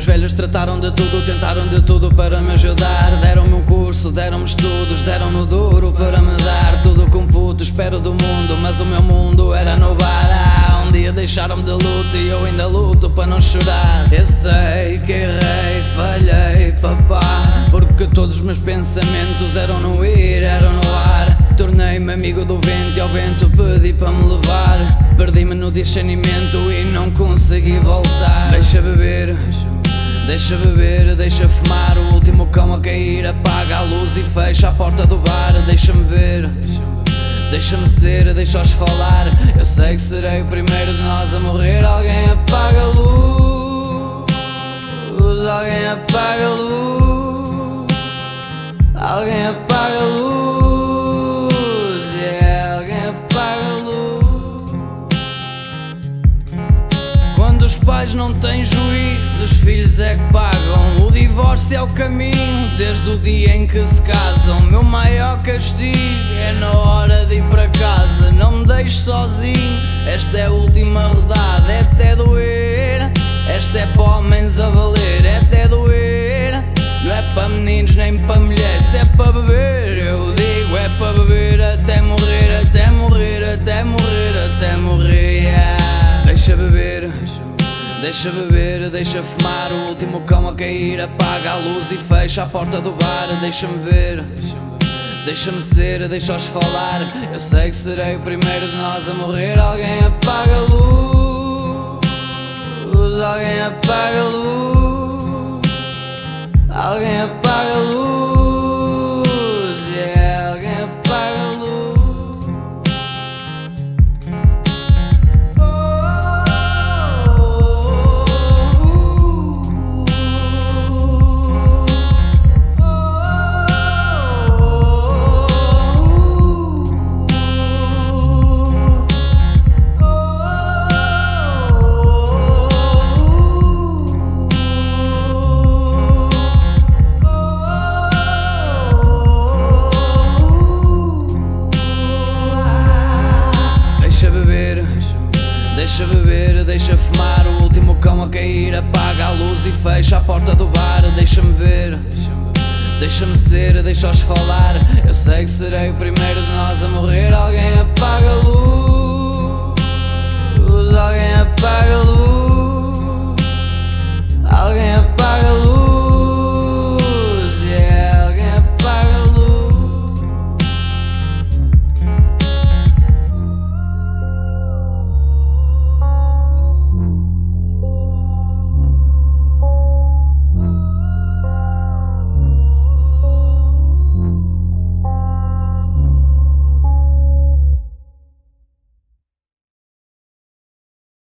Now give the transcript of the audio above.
Meus velhos trataram de tudo, tentaram de tudo para me ajudar. Deram-me um curso, deram-me estudos, deram-no duro para me dar tudo com puto. Espero do mundo, mas o meu mundo era no bar. Dia deixaram-me de luto e eu ainda luto para não chorar. Eu sei que errei, falhei, papá. Porque todos os meus pensamentos eram no ir, eram no ar. Tornei-me amigo do vento e ao vento pedi para me levar. Perdi-me no discernimento e não consegui voltar. Deixa beber. Deixa beber, deixa fumar O último cão a cair Apaga a luz e fecha a porta do bar Deixa-me ver Deixa-me ser, deixa-os falar. Eu sei que serei o primeiro de nós a morrer. Alguém apaga a luz. Alguém apaga a luz. Alguém apaga a luz. Os pais não têm juízo os filhos é que pagam. O divórcio é o caminho desde o dia em que se casam. Meu maior castigo é na hora de ir para casa. Não me deixes sozinho, esta é a última rodada. Deixa beber, deixa fumar. O último cão a cair Apaga a luz e fecha a porta do bar. Deixa-me ver Deixa-me ser, deixa-os falar. Eu sei que serei o primeiro de nós a morrer. Alguém apaga a luz Alguém apaga a luz beber, deixa fumar. O último cão a cair Apaga a luz e fecha a porta do bar. Deixa-me ver Deixa-me ser, deixa-os falar. Eu sei que serei o primeiro de nós a morrer. Alguém apaga a luz